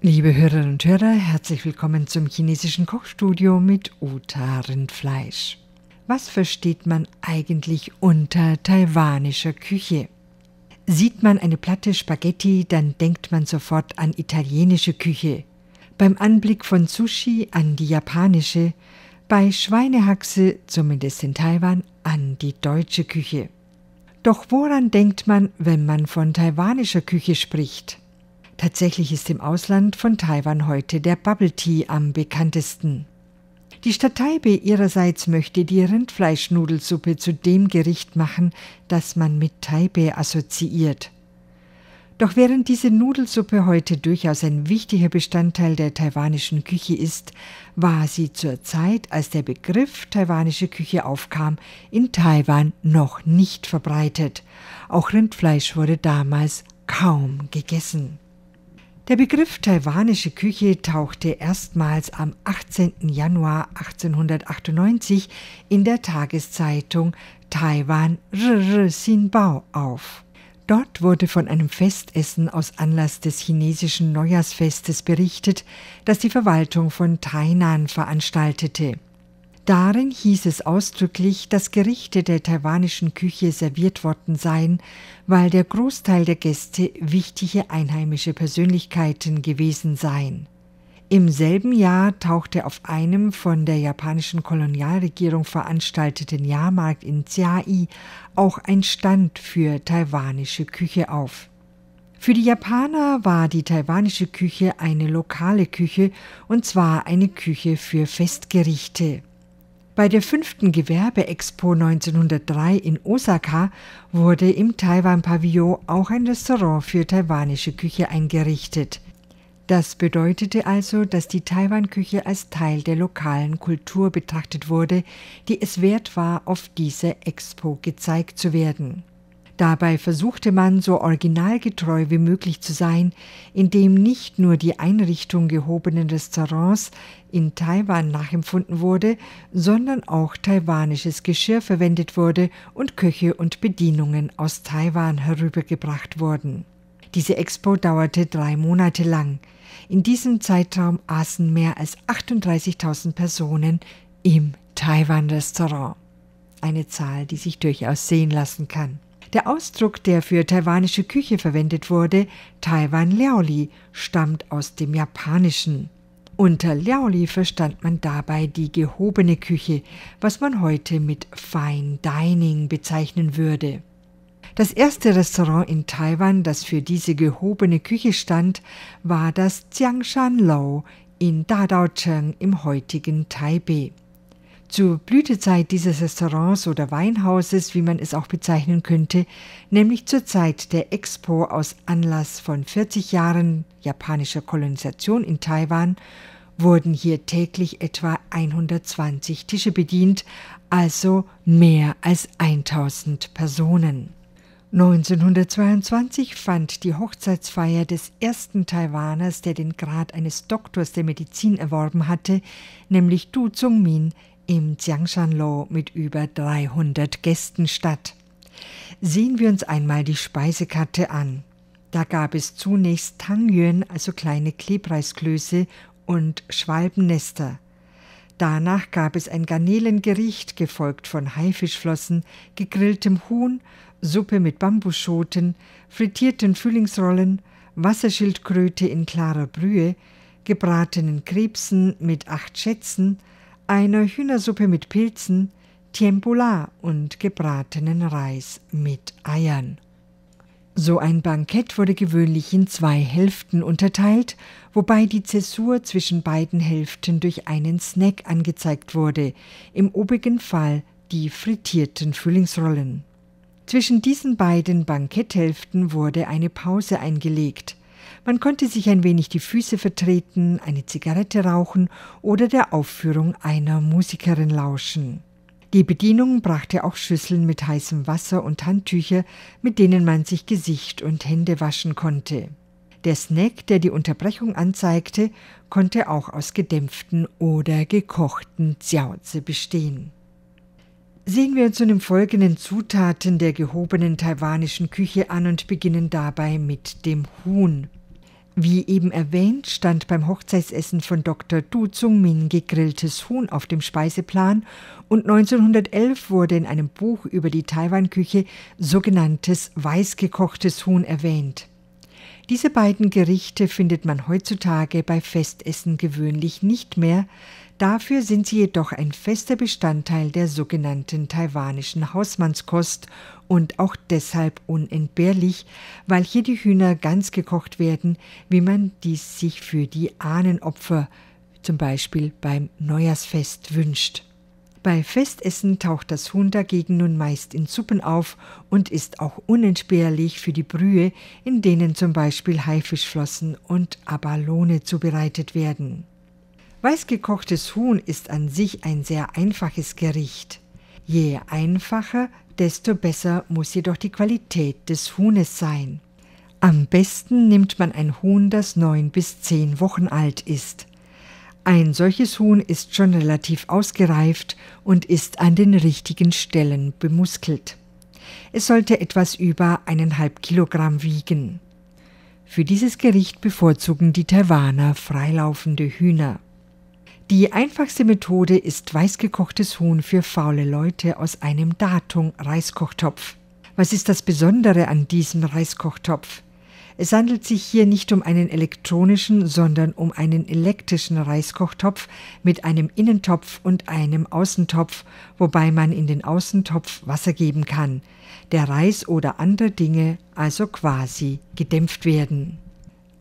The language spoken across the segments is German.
Liebe Hörerinnen und Hörer, herzlich willkommen zum chinesischen Kochstudio mit Uta Rindfleisch. Was versteht man eigentlich unter taiwanischer Küche? Sieht man eine Platte Spaghetti, dann denkt man sofort an italienische Küche. Beim Anblick von Sushi an die japanische, bei Schweinehaxe, zumindest in Taiwan, an die deutsche Küche. Doch woran denkt man, wenn man von taiwanischer Küche spricht? Tatsächlich ist im Ausland von Taiwan heute der Bubble Tea am bekanntesten. Die Stadt Taipei ihrerseits möchte die Rindfleischnudelsuppe zu dem Gericht machen, das man mit Taipei assoziiert. Doch während diese Nudelsuppe heute durchaus ein wichtiger Bestandteil der taiwanischen Küche ist, war sie zur Zeit, als der Begriff taiwanische Küche aufkam, in Taiwan noch nicht verbreitet. Auch Rindfleisch wurde damals kaum gegessen. Der Begriff taiwanische Küche tauchte erstmals am 18. Januar 1898 in der Tageszeitung Taiwan Riri Xinbao auf. Dort wurde von einem Festessen aus Anlass des chinesischen Neujahrsfestes berichtet, das die Verwaltung von Tainan veranstaltete. Darin hieß es ausdrücklich, dass Gerichte der taiwanischen Küche serviert worden seien, weil der Großteil der Gäste wichtige einheimische Persönlichkeiten gewesen seien. Im selben Jahr tauchte auf einem von der japanischen Kolonialregierung veranstalteten Jahrmarkt in Chiai auch ein Stand für taiwanische Küche auf. Für die Japaner war die taiwanische Küche eine lokale Küche und zwar eine Küche für Festgerichte. Bei der fünften Gewerbeexpo 1903 in Osaka wurde im Taiwan-Pavillon auch ein Restaurant für taiwanische Küche eingerichtet. Das bedeutete also, dass die Taiwan-Küche als Teil der lokalen Kultur betrachtet wurde, die es wert war, auf dieser Expo gezeigt zu werden. Dabei versuchte man, so originalgetreu wie möglich zu sein, indem nicht nur die Einrichtung gehobenen Restaurants in Taiwan nachempfunden wurde, sondern auch taiwanisches Geschirr verwendet wurde und Köche und Bedienungen aus Taiwan herübergebracht wurden. Diese Expo dauerte drei Monate lang. In diesem Zeitraum aßen mehr als 38.000 Personen im Taiwan-Restaurant. Eine Zahl, die sich durchaus sehen lassen kann. Der Ausdruck, der für taiwanische Küche verwendet wurde, Taiwan Liaoli, stammt aus dem Japanischen. Unter Liaoli verstand man dabei die gehobene Küche, was man heute mit Fine Dining bezeichnen würde. Das erste Restaurant in Taiwan, das für diese gehobene Küche stand, war das Jiangshan Lou in Dadaocheng im heutigen Taipei. Zur Blütezeit dieses Restaurants oder Weinhauses, wie man es auch bezeichnen könnte, nämlich zur Zeit der Expo aus Anlass von 40 Jahren japanischer Kolonisation in Taiwan, wurden hier täglich etwa 120 Tische bedient, also mehr als 1000 Personen. 1922 fand die Hochzeitsfeier des ersten Taiwaners, der den Grad eines Doktors der Medizin erworben hatte, nämlich Du Zung-min, im Jiangshanlo mit über 300 Gästen statt. Sehen wir uns einmal die Speisekarte an. Da gab es zunächst Tangyuan, also kleine Klebreisklöße und Schwalbennester. Danach gab es ein Garnelengericht, gefolgt von Haifischflossen, gegrilltem Huhn, Suppe mit Bambusschoten, frittierten Frühlingsrollen, Wasserschildkröte in klarer Brühe, gebratenen Krebsen mit acht Schätzen, einer Hühnersuppe mit Pilzen, Tiempula und gebratenen Reis mit Eiern. So ein Bankett wurde gewöhnlich in zwei Hälften unterteilt, wobei die Zäsur zwischen beiden Hälften durch einen Snack angezeigt wurde, im obigen Fall die frittierten Frühlingsrollen. Zwischen diesen beiden Banketthälften wurde eine Pause eingelegt. Man konnte sich ein wenig die Füße vertreten, eine Zigarette rauchen oder der Aufführung einer Musikerin lauschen. Die Bedienung brachte auch Schüsseln mit heißem Wasser und Handtücher, mit denen man sich Gesicht und Hände waschen konnte. Der Snack, der die Unterbrechung anzeigte, konnte auch aus gedämpften oder gekochten Jiaozi bestehen. Sehen wir uns nun im Folgenden Zutaten der gehobenen taiwanischen Küche an und beginnen dabei mit dem Huhn. Wie eben erwähnt, stand beim Hochzeitsessen von Dr. Du Zung gegrilltes Huhn auf dem Speiseplan und 1911 wurde in einem Buch über die Taiwan-Küche sogenanntes weißgekochtes Huhn erwähnt. Diese beiden Gerichte findet man heutzutage bei Festessen gewöhnlich nicht mehr, dafür sind sie jedoch ein fester Bestandteil der sogenannten taiwanischen Hausmannskost und auch deshalb unentbehrlich, weil hier die Hühner ganz gekocht werden, wie man dies sich für die Ahnenopfer, zum Beispiel beim Neujahrsfest, wünscht. Bei Festessen taucht das Huhn dagegen nun meist in Suppen auf und ist auch unentbehrlich für die Brühe, in denen zum Beispiel Haifischflossen und Abalone zubereitet werden. Weißgekochtes Huhn ist an sich ein sehr einfaches Gericht. Je einfacher, desto besser muss jedoch die Qualität des Huhnes sein. Am besten nimmt man ein Huhn, das neun bis zehn Wochen alt ist. Ein solches Huhn ist schon relativ ausgereift und ist an den richtigen Stellen bemuskelt. Es sollte etwas über eineinhalb Kilogramm wiegen. Für dieses Gericht bevorzugen die Taiwaner freilaufende Hühner. Die einfachste Methode ist weißgekochtes Huhn für faule Leute aus einem Datung-Reiskochtopf. Was ist das Besondere an diesem Reiskochtopf? Es handelt sich hier nicht um einen elektronischen, sondern um einen elektrischen Reiskochtopf mit einem Innentopf und einem Außentopf, wobei man in den Außentopf Wasser geben kann. Der Reis oder andere Dinge also quasi gedämpft werden.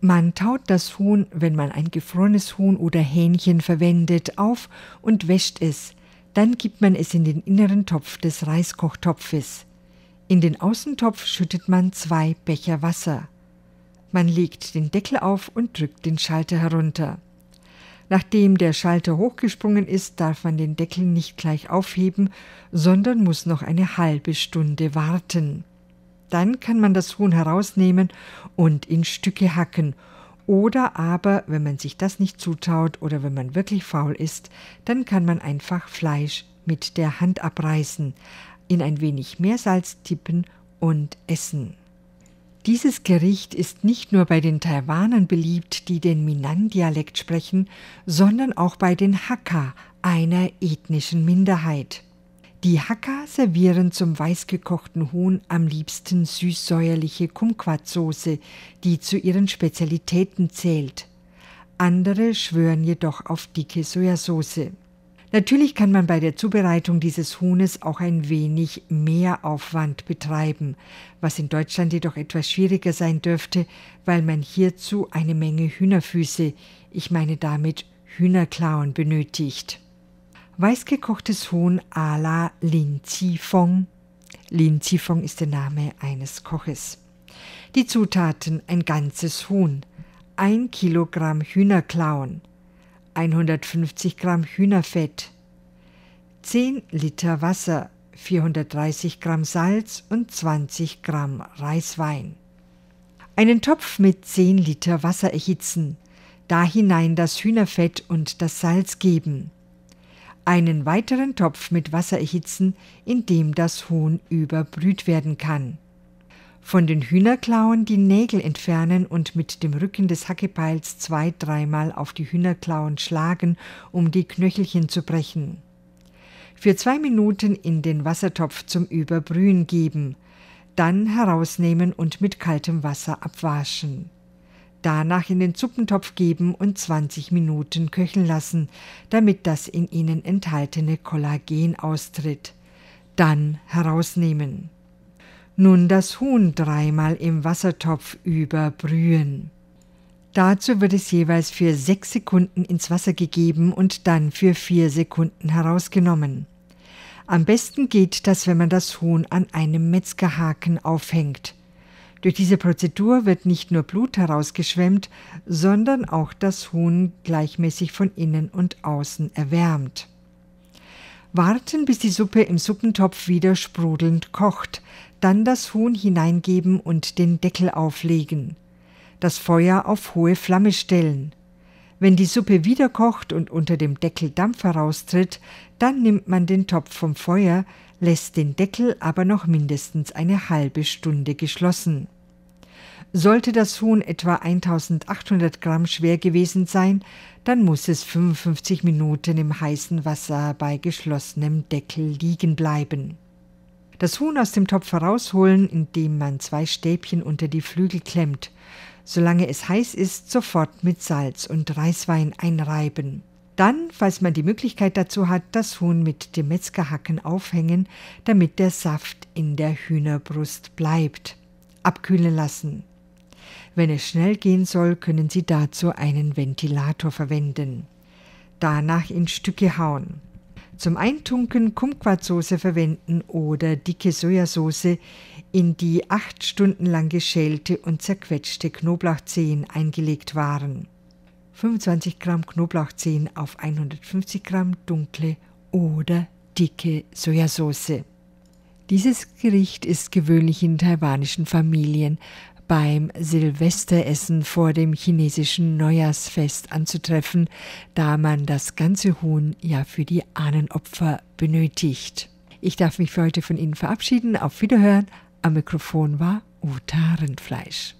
Man taut das Huhn, wenn man ein gefrorenes Huhn oder Hähnchen verwendet, auf und wäscht es. Dann gibt man es in den inneren Topf des Reiskochtopfes. In den Außentopf schüttet man zwei Becher Wasser. Man legt den Deckel auf und drückt den Schalter herunter. Nachdem der Schalter hochgesprungen ist, darf man den Deckel nicht gleich aufheben, sondern muss noch eine halbe Stunde warten. Dann kann man das Huhn herausnehmen und in Stücke hacken. Oder aber, wenn man sich das nicht zutraut oder wenn man wirklich faul ist, dann kann man einfach Fleisch mit der Hand abreißen, in ein wenig Meersalz tippen und essen. Dieses Gericht ist nicht nur bei den Taiwanern beliebt, die den Minan-Dialekt sprechen, sondern auch bei den Hakka, einer ethnischen Minderheit. Die Hakka servieren zum weißgekochten Huhn am liebsten süßsäuerliche Kumquat-Soße, die zu ihren Spezialitäten zählt. Andere schwören jedoch auf dicke Sojasauce. Natürlich kann man bei der Zubereitung dieses Huhnes auch ein wenig mehr Aufwand betreiben, was in Deutschland jedoch etwas schwieriger sein dürfte, weil man hierzu eine Menge Hühnerfüße, ich meine damit Hühnerklauen benötigt. Weißgekochtes Huhn à la Lin Qifeng. Lin Qifeng ist der Name eines Koches. Die Zutaten: ein ganzes Huhn, ein Kilogramm Hühnerklauen, 150 Gramm Hühnerfett, 10 Liter Wasser, 430 Gramm Salz und 20 Gramm Reiswein. Einen Topf mit 10 Liter Wasser erhitzen, da hinein das Hühnerfett und das Salz geben einen weiteren Topf mit Wasser erhitzen, in dem das Huhn überbrüht werden kann. Von den Hühnerklauen die Nägel entfernen und mit dem Rücken des Hackebeils zwei, dreimal auf die Hühnerklauen schlagen, um die Knöchelchen zu brechen. Für zwei Minuten in den Wassertopf zum Überbrühen geben, dann herausnehmen und mit kaltem Wasser abwaschen danach in den Suppentopf geben und 20 Minuten köcheln lassen, damit das in ihnen enthaltene Kollagen austritt. Dann herausnehmen. Nun das Huhn dreimal im Wassertopf überbrühen. Dazu wird es jeweils für sechs Sekunden ins Wasser gegeben und dann für vier Sekunden herausgenommen. Am besten geht das, wenn man das Huhn an einem Metzgerhaken aufhängt. Durch diese Prozedur wird nicht nur Blut herausgeschwemmt, sondern auch das Huhn gleichmäßig von innen und außen erwärmt. Warten, bis die Suppe im Suppentopf wieder sprudelnd kocht, dann das Huhn hineingeben und den Deckel auflegen. Das Feuer auf hohe Flamme stellen. Wenn die Suppe wieder kocht und unter dem Deckel Dampf heraustritt, dann nimmt man den Topf vom Feuer, lässt den Deckel aber noch mindestens eine halbe Stunde geschlossen. Sollte das Huhn etwa 1800 Gramm schwer gewesen sein, dann muss es 55 Minuten im heißen Wasser bei geschlossenem Deckel liegen bleiben. Das Huhn aus dem Topf herausholen, indem man zwei Stäbchen unter die Flügel klemmt. Solange es heiß ist, sofort mit Salz und Reiswein einreiben. Dann, falls man die Möglichkeit dazu hat, das Huhn mit dem Metzgerhacken aufhängen, damit der Saft in der Hühnerbrust bleibt. Abkühlen lassen. Wenn es schnell gehen soll, können Sie dazu einen Ventilator verwenden. Danach in Stücke hauen. Zum Eintunken Kumquatsoße verwenden oder dicke Sojasauce, in die acht Stunden lang geschälte und zerquetschte Knoblauchzehen eingelegt waren. 25 Gramm Knoblauchzehen auf 150 Gramm dunkle oder dicke Sojasauce. Dieses Gericht ist gewöhnlich in taiwanischen Familien beim Silvesteressen vor dem chinesischen Neujahrsfest anzutreffen, da man das ganze Huhn ja für die Ahnenopfer benötigt. Ich darf mich für heute von Ihnen verabschieden. Auf Wiederhören. Am Mikrofon war Uta Rindfleisch.